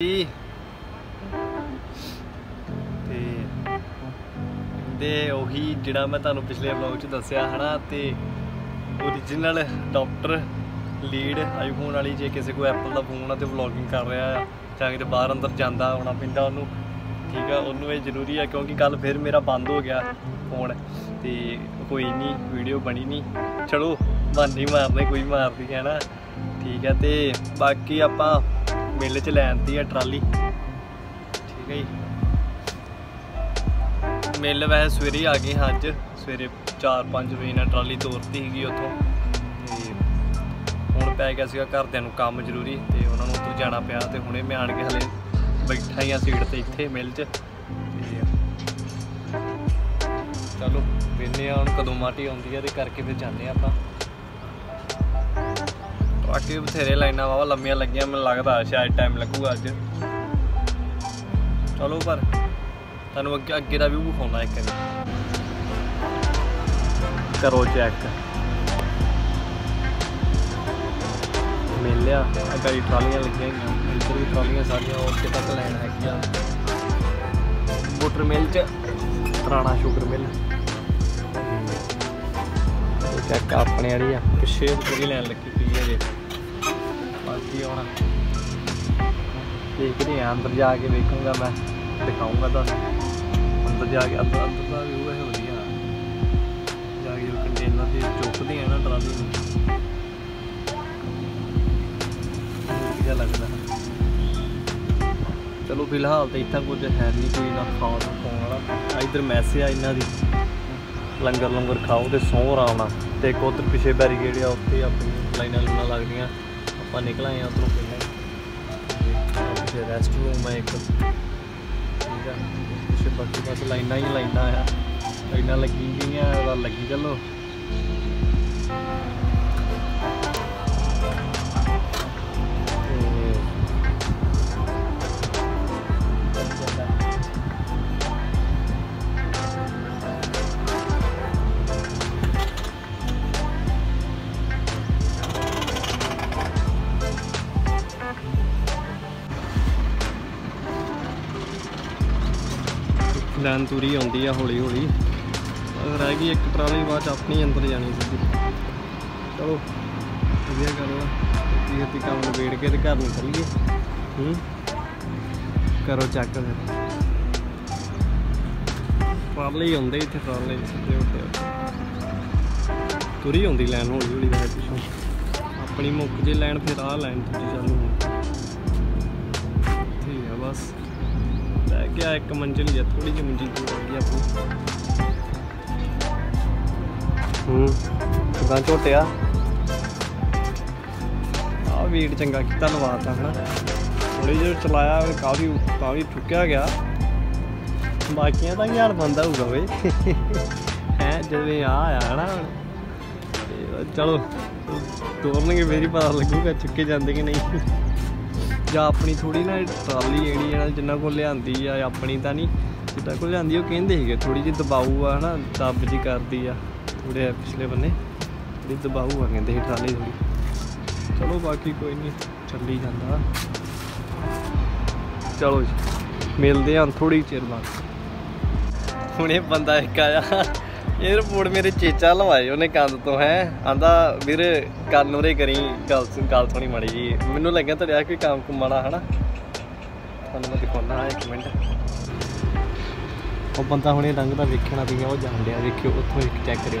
ਜੀ। ਤੇ ਤੇ ਉਹੀ ਜਿਹੜਾ ਮੈਂ ਤੁਹਾਨੂੰ ਪਿਛਲੇ ਵਲੌਗ 'ਚ ਦੱਸਿਆ ਹਨਾ ਤੇ origignal ਡਾਕਟਰ ਲੀਡ ਆਈਫੋਨ ਵਾਲੀ ਜੇ ਕਿਸੇ ਕੋਲ ਐਪਲ ਦਾ ਫੋਨ ਆ ਤੇ ਵਲੌਗਿੰਗ ਕਰ ਰਿਹਾ ਆ, ਜਾਂ ਕਿਤੇ ਬਾਹਰ ਅੰਦਰ ਜਾਂਦਾ ਆਉਣਾ ਪੈਂਦਾ ਉਹਨੂੰ, ਠੀਕ ਆ, ਉਹਨੂੰ ਇਹ ਜ਼ਰੂਰੀ ਆ ਕਿਉਂਕਿ ਕੱਲ ਫਿਰ ਮੇਰਾ ਬੰਦ ਹੋ ਗਿਆ ਫੋਨ ਤੇ ਕੋਈ ਨਹੀਂ ਵੀਡੀਓ ਬਣੀ ਨਹੀਂ। ਚਲੋ ਮਨ ਨਹੀਂ ਮਾਰਨੇ, ਕੋਈ ਮਾਰਦੀ ਹੈ ਨਾ, ਠੀਕ ਹੈ ਤੇ ਬਾਕੀ ਆਪਾਂ ਮਿਲ ਚ ਲੈ ਲੈਣਦੀ ਆ ਟਰਾਲੀ। ਠੀਕ ਹੈ ਜੀ। ਮਿਲ ਵੈਸੇ ਸਵੇਰੇ ਆ ਗਏ ਹਾਂ ਅੱਜ। ਸਵੇਰੇ 4-5 ਵਜੇ ਨਾਲ ਟਰਾਲੀ ਤੋਰਤੀ ਸੀਗੀ ਉੱਥੋਂ। ਤੇ ਹੁਣ ਪੈ ਗਿਆ ਸੀਗਾ ਘਰਦਿਆਂ ਨੂੰ ਕੰਮ ਜ਼ਰੂਰੀ ਤੇ ਉਹਨਾਂ ਨੂੰ ਉੱਧਰ ਜਾਣਾ ਪਿਆ ਤੇ ਹੁਣੇ ਮੈਂ ਆਣ ਕੇ ਹਲੇ ਬੈਠਾ ਹੀ ਆ ਸੀਟ ਤੇ ਇੱਥੇ ਮਿਲ 'ਚ। ਤੇ ਚਲੋ ਵੇਨੇ ਆ, ਹੁਣ ਕਦੋਂ ਮਾਟੀ ਆਉਂਦੀ ਆ ਤੇ ਕਰਕੇ ਫਿਰ ਜਾਂਦੇ ਆ ਆਪਾਂ। ਬਾਕੀ ਬਥੇਰੇ ਲਾਈਨਾਂ ਵਾਵਾ ਲੰਮੀਆਂ ਲੱਗੀਆਂ, ਮੈਨੂੰ ਲੱਗਦਾ ਸ਼ਾਇਦ ਟਾਈਮ ਲੱਗੂਗਾ ਅੱਜ। ਚਲੋ ਪਰ ਤੁਹਾਨੂੰ ਅੱਗੇ ਅੱਗੇ ਦਾ ਵੀ ਵਿਖਾਉਣਾ ਇੱਕ ਵਾਰੀ। ਕਰੋ ਚੈੱਕ ਮਿਲਿਆ ਅਗਾਈ ਟਰਾਲੀਆਂ ਲੱਗੀਆਂ ਹੋਈਆਂ, ਇੱਧਰ ਵੀ ਟਰਾਲੀਆਂ ਸਾਰੀਆਂ ਉੱਥੇ ਤੱਕ ਲੈਣ ਹੈਗੀਆਂ। ਬੁੱਟਰ ਮਿਲ ਚ, ਪੁਰਾਣਾ ਸ਼ੂਗਰ ਮਿਲ। ਚੈੱਕ ਆਪਣੇ ਵਾਲੀ ਆ, ਪਿੱਛੇ ਪੂਰੀ ਲੈਣ ਲੱਗੀ ਪਈ ਹੈ ਜੇ। ਬਾਕੀ ਹੁਣ। ਦੇਖਦੇ ਆ, ਅੰਦਰ ਜਾ ਕੇ ਵੇਖੂੰਗਾ ਮੈਂ, ਦਿਖਾਉਂਗਾ ਤੁਹਾਨੂੰ ਅੰਦਰ ਜਾ ਕੇ ਅੰਦਰ ਅੰਦਰ ਦਾ ਵਿਊ ਹੈ ਵਧੀਆ ਜਾ ਕੇ ਕੰਟੇਨਰ ਦੇ ਚੁੱਕਦੇ ਆ ਨਾ ਟਰਾਲੀ ਨੂੰ। ਵਧੀਆ ਲੱਗਦਾ। ਚਲੋ ਫਿਲਹਾਲ ਤਾਂ ਇੱਥੇ ਕੁਝ ਹੈ ਨਹੀਂ ਕੋਈ ਨਾ ਖਾਣ ਪਾਉਣ ਵਾਲਾ। ਇਧਰ ਮੈਸੇਜ ਆ ਇਹਨਾਂ ਦੀ। ਲੰਗਰ ਲੰਗਰ ਖਾਓ ਤੇ ਸੌਂ ਆਰਾਮ ਨਾਲ। ਤੇ ਇੱਕ ਉਧਰ ਪਿੱਛੇ ਬੈਰੀਕੇਡ ਆ, ਉੱਥੇ ਆਪਣੀ ਲਾਈਨਾਂ ਲੂਨਾਂ ਲੱਗਦੀਆਂ। ਆਪਾਂ ਨਿਕਲ ਆਏ ਆ ਉਧਰੋਂ ਪਹਿਲਾਂ ਹੀ ਰੈਸਟ ਰੂਮ ਹੈ ਇੱਕ। ਠੀਕ ਆ। ਪਿੱਛੇ ਬਾਕੀ ਬਸ ਲਾਈਨਾਂ ਹੀ ਲਾਈਨਾਂ ਆ। ਲਾਈਨਾਂ ਲੱਗੀ ਗਈਆਂ ਲੱਗੀ ਚੱਲੋ। ਲੈਣ ਤੁਰੀ ਆਉਂਦੀ ਆ ਹੌਲੀ ਹੌਲੀ। ਰਹਿ ਗਈ ਇੱਕ ਟਰਾਲੀ ਬਾਅਦ 'ਚ ਆਪਣੀ ਅੰਦਰ ਜਾਣੀ ਸਿੱਧੀ ਚਲੋ, ਵਧੀਆ ਗੱਲ ਆ। ਛੇਤੀ ਛੇਤੀ ਕੰਮ ਨਿਬੇੜ ਕੇ ਤੇ ਘਰ ਨੂੰ ਚੱਲੀਏ ਹੂੰ? ਕਰੋ ਚੱਕ ਫਿਰ। ਟਰਾਲੇ ਹੀ ਹੁੰਦੇ ਇੱਥੇ, ਟਰਾਲੇ ਸਿੱਧੇ ਉੱਤੇ। ਤੁਰੀ ਆਉਂਦੀ ਲੈਣ ਹੌਲੀ ਹੌਲੀ, ਵੈਸੇ ਪਿੱਛੋਂ। ਆਪਣੀ ਮੁੱਕ ਜੇ ਲੈਣ, ਫਿਰ ਆ ਲੈਣ ਦੂਜੀ ਚਾਲੂ ਹੋਣੀ। ਹੀ ਆ ਥੋੜੀ ਜਿਹੀ ਮੰਜ਼ਿਲ ਦੂਰ ਆ ਗਈ ਆਪਣੀ। ਹੂੰ ਕਿਦਾਂ ਝੋਟਿਆ? ਆ ਵੀਡ ਚੰਗਾ ਕੀਤਾ ਲਵਾਤਾ ਹਨਾ। ਥੋੜੀ ਜਿਹੀ ਚਲਾਇਆ ਕਾਫੀ ਕਾਫੀ ਠੁੱਕਿਆ ਗਿਆ। ਬਾਕੀਆਂ ਦਾ ਹਾਲ ਬੰਦਾ ਹੋਊਗਾ ਓਏ ਹੈ ਜਿਵੇਂ ਆ ਆਇਆ ਹਨਾ ਚਲੋ ਤੋਰਨਗੇ ਫੇਰ ਹੀ ਪਤਾ ਲੱਗੂਗਾ ਚੁੱਕੇ ਜਾਂਦੇ ਕਿ ਨਹੀਂ। ਜਾਂ ਆਪਣੀ ਥੋੜੀ ਨਾ ਟਰਾਲੀ ਜਿਹੜੀ ਹੈ ਨਾ ਜਿੰਨਾ ਕੋਲ ਲਿਆਂਦੀ ਆ ਆਪਣੀ ਤਾਂ ਨਹੀਂ, ਜਿੱਦਾਂ ਕੋਲ ਲਿਆਂਦੀ, ਉਹ ਕਹਿੰਦੇ ਸੀਗੇ ਥੋੜੀ ਜਿਹੀ ਦਬਾਊ ਆ ਹਨਾ, ਦੱਬ ਜੀ ਕਰਦੀ ਆ ਥੋੜੇ ਪਿਛਲੇ ਬੰਨੇ ਥੋੜੀ ਦਬਾਊ ਆ ਕਹਿੰਦੇ ਸੀ ਟਰਾਲੀ ਥੋੜੀ ਚਲੋ ਬਾਕੀ ਕੋਈ ਨਹੀਂ, ਚੱਲੀ ਜਾਂਦਾ। ਚਲੋ ਜੀ, ਮਿਲਦੇ ਹਾਂ ਥੋੜੀ ਚਿਰ ਬਾਅਦ। ਹੁਣੇ ਬੰਦਾ ਇੱਕ ਆਇਆ। 에어ਪੋਰਟ ਮੇਰੇ ਚੇਚਾ ਲਵਾਏ, ਉਹਨੇ ਕੰਦ ਤੋਂ, ਹੈ। ਆਂਦਾ, ਵੀਰ ਕੰਨ ਉਰੇ ਕਰੀ, ਗੱਲ ਗੱਲ ਸੁਣੀ ਮੜੀ ਜੀ। ਮੈਨੂੰ ਲੱਗਿਆ ਤੁਹਾਡਾ ਕੋਈ ਕੰਮ ਕੁਮਾਣਾ ਹਨਾ? ਤੁਹਾਨੂੰ ਮੈਂ ਦਿਖਾਉਣਾ ਇੱਕ ਮਿੰਟ। ਉਹ ਬੰਦਾ ਹੁਣੇ ਲੰਘਦਾ ਵੇਖਣਾ ਵੀ ਉਹ ਜਾਣ ਡਿਆ, ਵੇਖਿਓ, ਉੱਥੋਂ ਇੱਕ ਚੈੱਕ ਕਰਿਓ।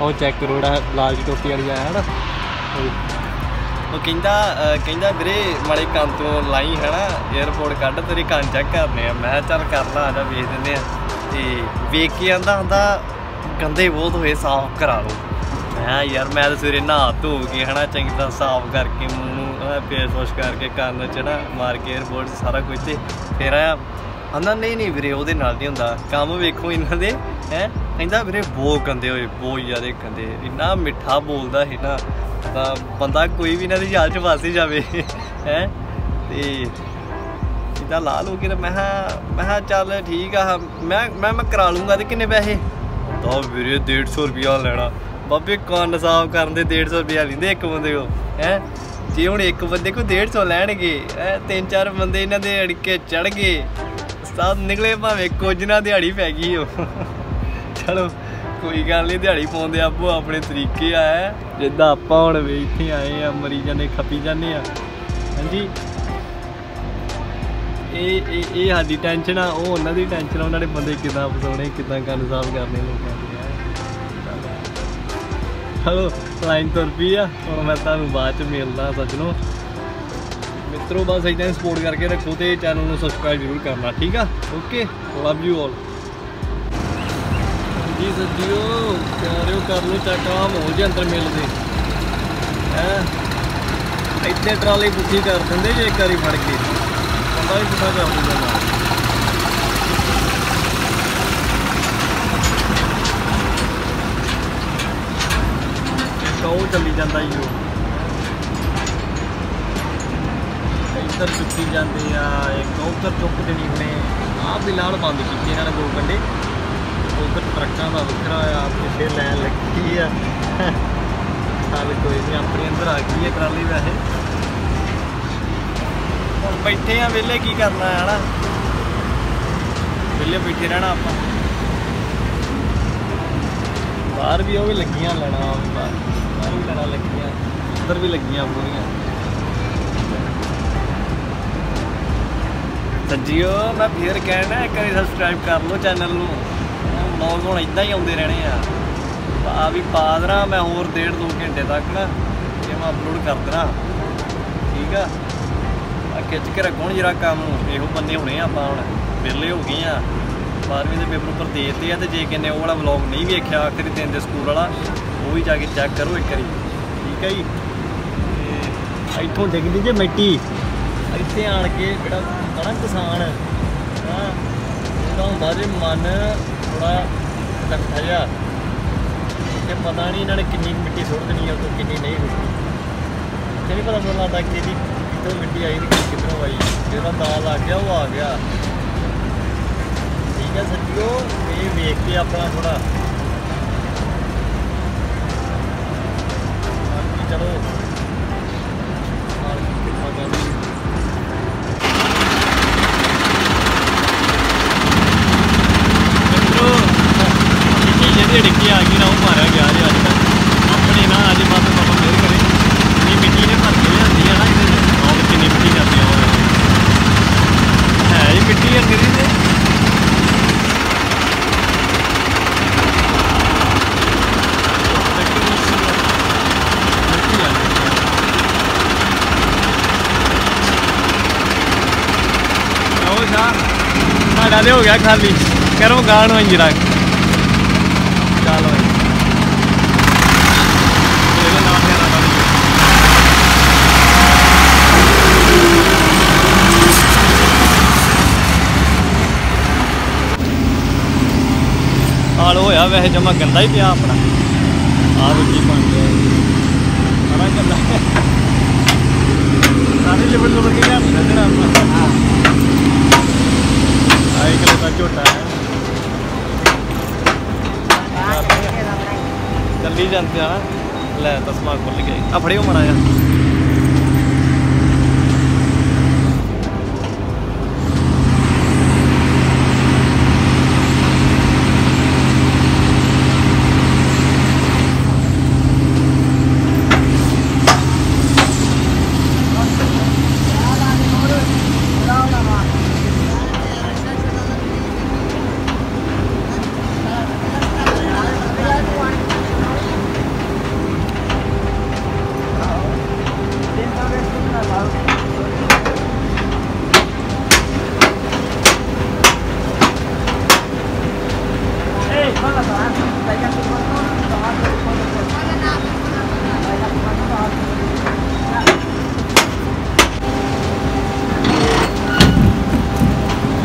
ਉਹ ਚੈੱਕ ਕਰੋ ਲਾਲ ਜੀ ਟੋਪੀ ਵਾਲੀ ਆਇਆ, ਹਨਾ? ਉਹ ਕਹਿੰਦਾ ਕਹਿੰਦਾ ਵੀਰੇ ਮਾੜੇ ਕੰਨ ਤੋਂ ਲਾਈ ਹੈ ਨਾ 에어ਪੋਰਟ ਕੱਢ, ਤੇਰੇ ਕੰਨ ਚੈੱਕ ਕਰਨੇ ਆ। ਮੈਂ ਚੱਲ ਕਰ ਲਾ ਜਾ ਵੇਖ ਦਿੰਦੇ ਆ। ਤੇ ਵੇਖ ਕੇ ਆਂਦਾ ਹੁੰਦਾ ਗੰਦੇ ਬਹੁਤ ਹੋਏ, ਸਾਫ਼ ਕਰਾ ਲਓ। ਮੈਂ ਯਾਰ, ਮੈਂ ਤਾਂ ਸਵੇਰੇ ਨਹਾ ਧੋ ਕੇ ਹੈ ਨਾ ਚੰਗੀ ਤਰ੍ਹਾਂ ਸਾਫ਼ ਕਰਕੇ, ਮੂੰਹ ਨੂੰ ਫੇਸ ਵਾਸ਼ ਕਰਕੇ, ਕੰਨ ਚ ਨਾ ਮਾਰ ਕੇ 에어ਪੋਰਟ ਸਾਰਾ ਕੁਝ ਤੇ ਫੇਰ ਆਇਆ। ਆਂਦਾ, ਨਹੀਂ ਨਹੀਂ ਵੀਰੇ, ਉਹਦੇ ਨਾਲ ਨਹੀਂ ਹੁੰਦਾ। ਕੰਮ ਵੇਖੋ ਇਹਨਾਂ ਦੇ, ਹੈ। ਕਹਿੰਦਾ, ਵੀਰੇ, ਬਹੁਤ ਗੰਦੇ ਹੋਏ, ਬਹੁਤ ਜ਼ਿਆਦਾ ਗੰਦੇ। ਇੰਨਾ ਮਿੱਠਾ ਬੋਲਦਾ ਹੈ ਨਾ। ਬੰਦਾ ਕੋਈ ਵੀ ਇਹਨਾਂ ਦੀ ਜਾਲ ਚ ਫਸ ਹੀ ਜਾਵੇ, ਹੈ? ਤੇ ਇਦਾਂ ਲਾ ਲੋ ਕੇ ਮੈਂ ਮੈਂ ਕਿਹਾ ਚੱਲ ਠੀਕ ਆ ਮੈਂ ਮੈਂ ਮੈਂ ਕਰਾ ਲੂੰਗਾ ਤੇ ਕਿੰਨੇ ਪੈਸੇ? ਤਾਂ ਵੀਰੇ 150 ਰੁਪਿਆ ਲੈਣਾ। ਬਾਬੇ ਕੰਨ ਸਾਫ਼ ਕਰਨ ਦੇ 150 ਰੁਪਿਆ ਲੈਂਦੇ ਇੱਕ ਬੰਦੇ ਕੋ ਹੈ? ਜੇ ਹੁਣ ਇੱਕ ਬੰਦੇ ਕੋ 150 ਲੈਣਗੇ ਤਿੰਨ ਚਾਰ ਬੰਦੇ ਇਹਨਾਂ ਦੇ ਅੜਕੇ ਚੜ ਗਏ ਉਸਤਾਦ ਨਿਕਲੇ ਭਾਵੇਂ ਕੁਝ ਨਾ ਦਿਹਾੜੀ ਪੈ ਗਈ ਉਹ ਚਲੋ। ਕੋਈ ਗੱਲ ਨਹੀਂ ਦਿਹਾੜੀ ਪਾਉਂਦੇ ਆਪੋ ਆਪਣੇ ਤਰੀਕੇ ਆ ਜਿੱਦਾਂ ਆਪਾਂ ਹੁਣ ਵੀ ਇੱਥੇ ਆਏ ਆ ਮਰੀ ਜਾਂਦੇ ਖੱਪੀ ਜਾਂਦੇ ਆ। ਹਾਂਜੀ। ਇਹ ਇਹ ਇਹ ਸਾਡੀ ਟੈਨਸ਼ਨ ਆ, ਉਹ ਉਹਨਾਂ ਦੀ ਟੈਨਸ਼ਨ ਆ, ਉਹਨਾਂ ਦੇ ਬੰਦੇ ਕਿਦਾਂ ਫਸਾਉਣੇ, ਕਿਦਾਂ ਗੱਲ ਸਾਫ਼ ਕਰਨੇ ਲੋਕਾਂ ਦੇ। ਚਲੋ ਲਾਈਨ ਤੁਰ ਪਈ ਆ, ਹੁਣ ਮੈਂ ਤੁਹਾਨੂੰ ਬਾਅਦ ਚ ਮਿਲਦਾ ਸੱਜਣੋ ਮਿੱਤਰੋ, ਬਸ ਇਦਾਂ ਸਪੋਰਟ ਕਰਕੇ ਰੱਖੋ ਤੇ ਚੈਨਲ ਨੂੰ ਸਬਸਕ੍ਰਾਈਬ ਜ਼ਰੂਰ ਕਰਨਾ, ਠੀਕ ਆ? ਓਕੇ ਲਵ ਯੂ ਆਲ ਜੀ ਸੱਜਿਓ, ਪਿਆਰਿਓ ਕਰ ਲੋ ਚੈੱਕ ਆ ਮੋਲ ਦੇ ਅੰਦਰ ਮਿਲਦੇ ਹੈ? ਇੱਥੇ ਟਰਾਲੀ ਪੁੱਠੀ ਕਰ ਦਿੰਦੇ ਜੇ ਇੱਕ ਵਾਰੀ ਫੜ ਕੇ। ਬੰਦਾ ਵੀ ਪੁੱਠਾ ਕਰ ਦਿੰਦਾ ਨਾਲ। ਉਹ ਚੱਲੀ ਜਾਂਦਾ ਈ ਉਹ। ਇੱਧਰ ਚੁੱਕੀ ਜਾਂਦੇ ਆ ਇੱਕ ਉੱਧਰ ਚੁੱਕ ਦੇਣੀ ਹੁਣੇ। ਆਹ ਵੀ ਲਾਲ ਬੰਦ ਕੀਤੇ ਇਹਨਾਂ ਨੇ ਦੋ ਕੰਡੇ। ਉਧਰ ਟਰੱਕਾਂ ਦਾ ਵੱਖਰਾ ਆ ਪਿੱਛੇ ਲੈਣ ਲੱਗੀ ਆ। ਚੱਲ ਕੋਈ ਨਹੀਂ ਆਪਣੀ ਅੰਦਰ ਆ ਗਈ ਹੈ ਟਰਾਲੀ ਵੈਸੇ। ਹੁਣ ਬੈਠੇ ਆ ਵਿਹਲੇ, ਕੀ ਕਰਨਾ ਹੈ, ਹਨਾ? ਵਿਹਲੇ ਬੈਠੇ ਰਹਿਣਾ ਆਪਾਂ। ਬਾਹਰ ਵੀ ਉਹ ਵੀ ਲੱਗੀਆਂ ਲੈਣਾ ਬਾਹਰ। ਵੀ ਲੈਣਾ ਲੱਗੀਆਂ ਅੰਦਰ ਵੀ ਲੱਗੀਆਂ ਪੂਰੀਆਂ ਸੱਜੀਓ, ਮੈਂ ਫੇਰ ਕਹਿਣਾ, ਇੱਕ ਵਾਰੀ ਸਬਸਕ੍ਰਾਈਬ ਕਰ ਲਓ ਚੈਨਲ ਨੂੰ। ਵਲੌਗ ਹੁਣ ਇਦਾਂ ਹੀ ਆਉਂਦੇ ਰਹਿਣੇ ਆ। ਆ ਵੀ ਪਾ ਦੇਣਾ, ਮੈਂ ਹੋਰ ਡੇਢ ਦੋ ਘੰਟੇ ਤੱਕ ਨਾ, ਇਹ ਮੈਂ ਅਪਲੋਡ ਕਰ ਦੇਣਾ। ਠੀਕ ਆ? ਆ ਖਿੱਚ ਕੇ ਰੱਖੋ ਜਰਾ ਕੰਮ, ਇਹੋ ਬੰਨੇ ਹੋਣੇ ਆ ਆਪਾਂ ਹੁਣ, ਵਿਹਲੇ ਹੋ ਗਏ ਆ। 12ਵੀਂ ਦੇ ਪੇਪਰ ਉੱਪਰ ਦੇ ਦਿੱਤੇ ਆ ਤੇ ਜੇ ਕਿੰਨੇ ਉਹ ਵਾਲਾ ਵਲੌਗ ਨਹੀਂ ਵੇਖਿਆ, ਆਖਰੀ ਦਿਨ ਦੇ ਸਕੂਲ ਵਾਲਾ, ਉਹ ਵੀ ਜਾ ਕੇ ਚੈੱਕ ਕਰੋ ਇੱਕ ਵਾਰੀ। ਠੀਕ ਹੈ ਜੀ? ਤੇ ਇੱਥੋਂ ਡਿੱਗਦੀ ਜੇ ਮਿੱਟੀ। ਇੱਥੇ ਆਣ ਕੇ ਜਿਹੜਾ ਹੁੰਦਾ ਨਾ ਕਿਸਾਨ, ਹਾਂ। ਉਹਦਾ ਹੁੰਦਾ ਜੇ ਮਨ ਥੋੜਾ ਲੱਖਾ ਜਿਹਾ। ਕਿ ਪਤਾ ਨਹੀਂ ਇਹਨਾਂ ਨੇ ਕਿੰਨੀ ਮਿੱਟੀ ਸੁੱਟ ਦੇਣੀ ਆ ਤੋਂ ਕਿੰਨੀ ਨਹੀਂ ਸੁੱਟਣੀ ਤੇ ਨਹੀਂ ਪਤਾ ਮੈਨੂੰ ਲੱਗਦਾ ਕਿ ਇਹਦੀ ਕਿੱਥੋਂ ਮਿੱਟੀ ਆਈ ਤੇ ਕਿੱਥੋਂ ਆਈ। ਜਿਹੜਾ ਦਾਲ ਆ ਗਿਆ, ਉਹ ਆ ਗਿਆ। ਠੀਕ ਹੈ ਸੱਜਿਓ, ਇਹ ਵੇਖ ਕੇ ਆਪਣਾ ਥੋੜਾ ਚਲੋ ਨਾਲ ਕਿੱਥਾ ਜਾਂਦੀ ਮਿੱਤਰੋ ਮਿੱਟੀ ਡਿੱਗੀ ਆ ਗਈ ਨਾ, ਉਹ ਮਾਰਿਆ ਗਿਆ ਜੀ ਅੱਜ ਤੱਕ। ਆਪਣੇ ਨਾ, ਅੱਜ ਬਾਅਦ ਬਾਬਾ ਮਿਹਰ ਕਰੇ। ਇਹ ਮਿੱਟੀ ਨੇ ਭਰ ਕੇ ਲਿਆਂਦੀ ਆ ਨਾ, ਇਹਦੇ ਚ ਆਹ ਕਿੰਨੀ ਮਿੱਟੀ ਜਾਂਦੀ ਆ, ਉਹ ਹੈ ਇਹ ਮਿੱਟੀ ਅੰਗਰੀ ਦੇ। ਸਾਡਾ ਤੇ ਹੋ ਗਿਆ ਖਾਲੀ। ਕਰੋ ਗਾਣ ਹੋਈ ਜਰਾ ਚੱਲ ਓਏ ਇਹਦੇ ਨਾਮ ਤੇ ਨਾ ਬਣ ਹਾਲ ਹੋਇਆ ਵੈਸੇ ਜਮਾ ਗੰਦਾ ਹੀ ਪਿਆ ਆਪਣਾ। ਆਹ ਕੀ ਬਣ ਗਿਆ। ਸਾਰਾ ਗੰਦਾ। ਸਾਰੇ ਲਿਬੜ ਲੁਬੜ ਕੇ ਲਿਆ ਦੇਣਾ ਆਪਣਾ ਆ ਇੱਕ ਲੋਟਾ ਝੋਟਾ ਹੈ। ਚੱਲੀ ਜਾਂਦੇ ਆ। ਲੈ ਤਸਮਾ ਖੁੱਲ ਗਿਆ। ਆ ਫੜਿਓ ਮੜਾ ਆ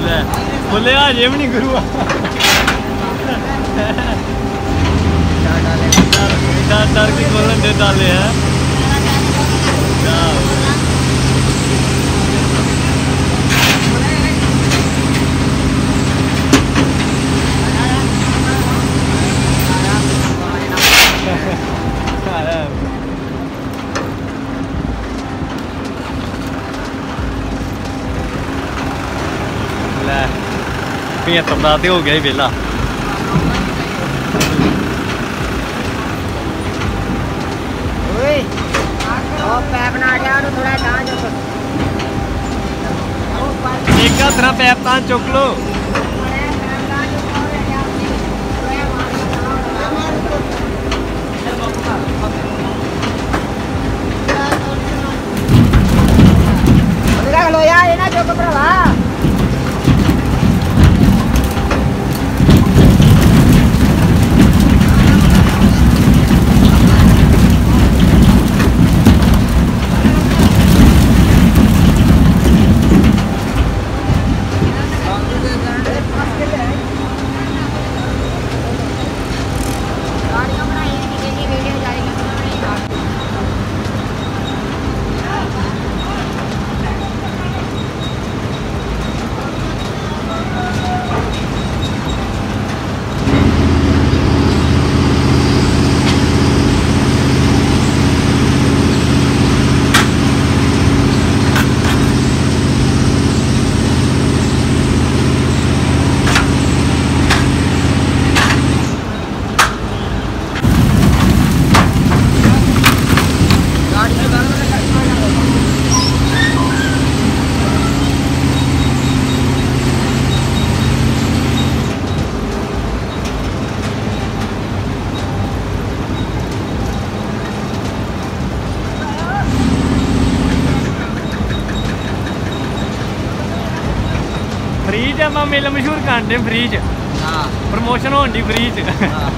ਲੈ ਖੁੱਲਿਆ ਜੇ ਵੀ ਨਹੀਂ ਗੁਰੂਆ ਡਰ ਡਰ ਕੇ ਖੋਲਣ ਦੇ ਡਾਲੇ ਹੈ 75 ਦਾ ਤੇ ਹੋ ਗਿਆ ਹੀ ਵਿਹਲਾ ਓਏ ਉਹ ਪੈਪ ਨਾ ਗਿਆ ਉਹਨੂੰ ਥੋੜਾ ਤਾਂ ਜੋ ਉਹ ਪਰ ਇੱਕ ਹੱਥ ਨਾਲ ਪੈਪ ਤਾਂ ਚੁੱਕ ਲੋ ਰੱਖ ਲੋ ਯਾਰ ਇਹ ਨਾ ਚੁੱਕ ਭਰਾਵਾ ਗਾੜੀਆਂ ਬਣਾਈਆਂ ਕਿ ਜਿਹੜੀ ਵੀਡੀਓ ਜਾਰੀ ਕਰਨਾ ਗਾੜੀਆਂ ਫ੍ਰੀ ਚ ਆਪਾਂ ਮਿਲ ਮਸ਼ਹੂਰ ਕਰਦੇ ਫ੍ਰੀ ਚ। ਹਾਂ। ਪ੍ਰਮੋਸ਼ਨ ਹੋਣ ਦੀ ਫ੍ਰੀ ਚ। ਹਾਂ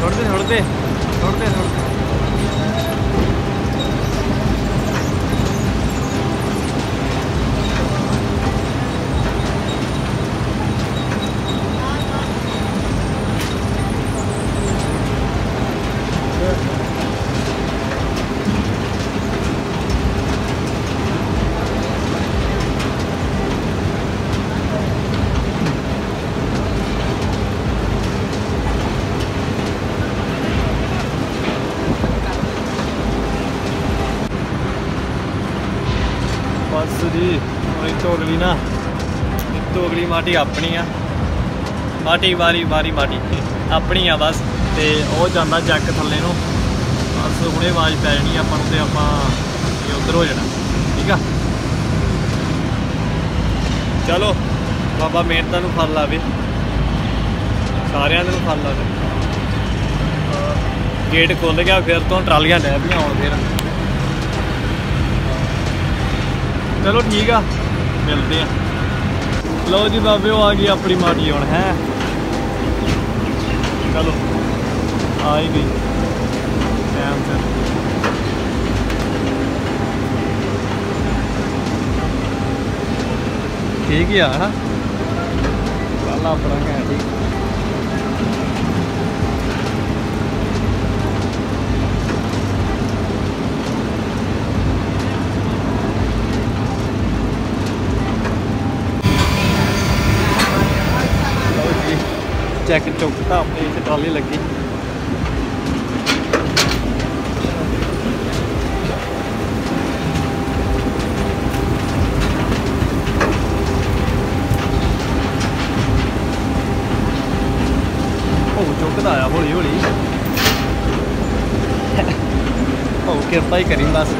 ਛੋੜ ਦੇ ਛੋੜ ਦੇ ਛੋੜ ਦੇ ਛੋੜ ਦੇ ਬਸ ਜੀ ਉਹੀ ਤੋਗਲੀ ਨਾ ਇਹ ਮਾਟੀ ਆਪਣੀ ਆ। ਮਾਟੀ ਵਾਰੀ ਵਾਰੀ ਮਾਟੀ। ਆਪਣੀ ਆ ਬਸ। ਤੇ ਉਹ ਜਾਂਦਾ ਜੱਕ ਥੱਲੇ ਨੂੰ। ਬਸ ਹੁਣੇ ਆਵਾਜ਼ ਪੈ ਜਾਣੀ ਆਪਾਂ ਨੂੰ ਤੇ ਆਪਾਂ ਇਹ ਉਧਰ ਹੋ ਜਾਣਾ। ਠੀਕ ਆ? ਚਲੋ, ਬਾਬਾ ਮਿਹਨਤਾਂ ਨੂੰ ਫਲ ਲਾਵੇ। ਸਾਰਿਆਂ ਨੂੰ ਫਲ ਲਾਵੇ। ਗੇਟ ਖੁੱਲ ਗਿਆ, ਫਿਰ ਤੋਂ ਟਰਾਲੀਆਂ ਲੈ ਪਈਆਂ ਆਉਣ ਫਿਰ। ਚਲੋ ਠੀਕ ਆ। ਮਿਲਦੇ ਆ। ਲਓ ਜੀ ਬਾਬੇ ਆ ਗਈ ਆਪਣੀ ਮਾਟੀ ਹੁਣ, ਹੈ। ਚਲੋ, ਆ ਹੀ ਗਈ। ਟਾਈਮ ਤੇ ਠੀਕ ਹੀ ਆ, ਹਨਾ? ਕੱਲ ਆਪਣਾ ਘੈਂਟ ਹੀ। ਚੈੱਕ ਚੁੱਕਤਾ ਆਪਣੇ ਇੱਥੇ ਟਰਾਲੀ ਲੱਗੀ। ਉਹ ਚੁੱਕਦਾ ਆ ਹੌਲੀ ਹੌਲੀ ਉਹ ਕਿਰਪਾ ਹੀ ਕਰੀ ਬਸ।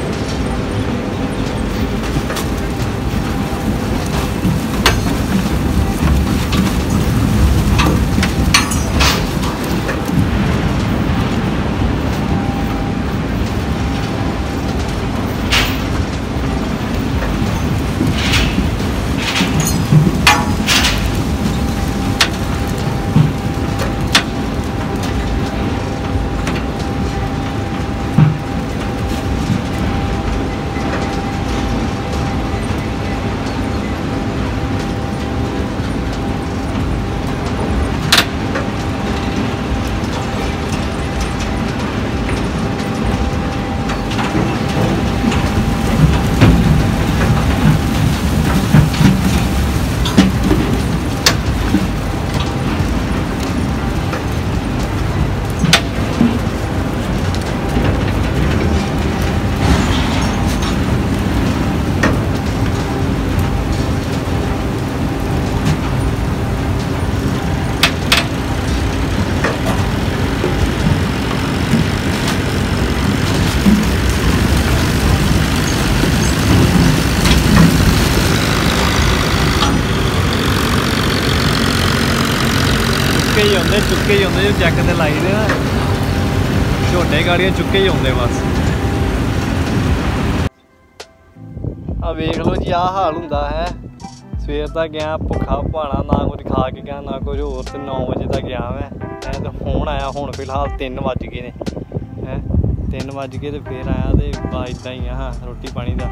ਹੁੰਦੇ, ਚੁੱਕੇ ਹੀ ਹੁੰਦੇ, ਜੋ ਚੈੱਕ ਤੇ ਲਾਈ ਦੇ ਨਾ। ਝੋਟੇ ਗਾੜੀਆਂ ਚੁੱਕੇ ਹੀ ਹੁੰਦੇ ਬਸ। ਆ ਵੇਖ ਲਓ ਜੀ, ਆਹ ਹਾਲ ਹੁੰਦਾ ਹੈ। ਸਵੇਰ ਦਾ ਗਿਆ, ਭੁੱਖਾ ਭਾਣਾ, ਨਾ ਕੁਝ ਖਾ ਕੇ ਗਿਆ, ਨਾ ਕੁਝ ਹੋਰ ਤੇ 9 ਵਜੇ ਦਾ ਗਿਆ ਮੈਂ। ਐ ਤੇ ਹੁਣ ਆਇਆ, ਹੁਣ ਫਿਲਹਾਲ 3 ਵੱਜ ਗਏ ਨੇ। ਹੈ 3 ਵੱਜ ਗਏ ਤੇ ਫੇਰ ਆਇਆ ਤੇ ਬਾ ਇਦਾਂ ਹੀ ਆ ਰੋਟੀ ਪਾਣੀ ਦਾ।